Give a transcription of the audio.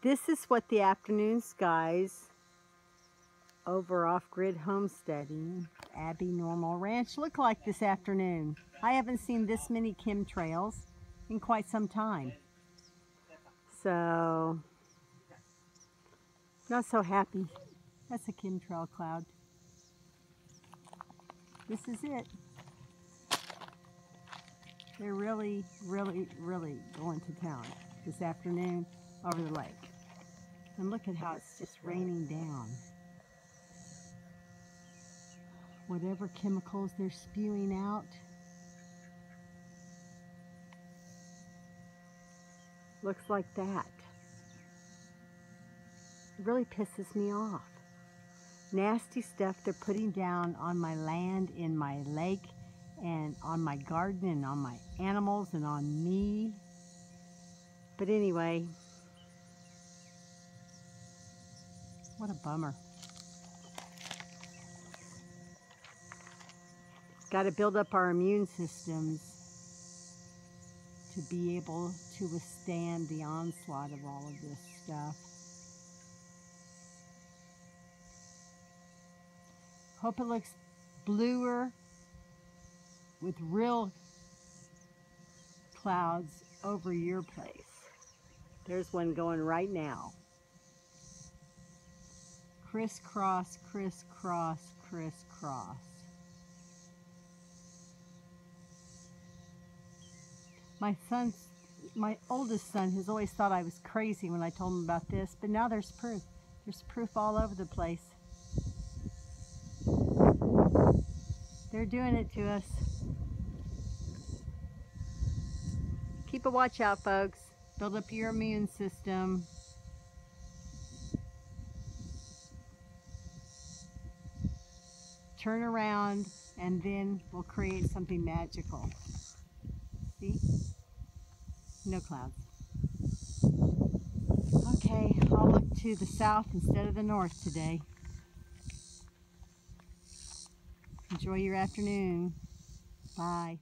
This is what the afternoon skies over off-grid homesteading Abbey Normal Ranch look like this afternoon. I haven't seen this many chemtrails in quite some time. So, not so happy. That's a chemtrail cloud. This is it. They're really, really, really going to town this afternoon over the lake. And look at how it's just raining down. Whatever chemicals they're spewing out. Looks like that. It really pisses me off. Nasty stuff they're putting down on my land, in my lake, and on my garden, and on my animals, and on me. But anyway, what a bummer. Got to build up our immune systems to be able to withstand the onslaught of all of this stuff. Hope it looks bluer with real clouds over your place. There's one going right now. Crisscross, crisscross, crisscross. My son's, my oldest son has always thought I was crazy when I told him about this, but now there's proof. There's proof all over the place. They're doing it to us. Keep a watch out, folks. Build up your immune system. Turn around and then we'll create something magical. See? No clouds. Okay, I'll look to the south instead of the north today. Enjoy your afternoon. Bye.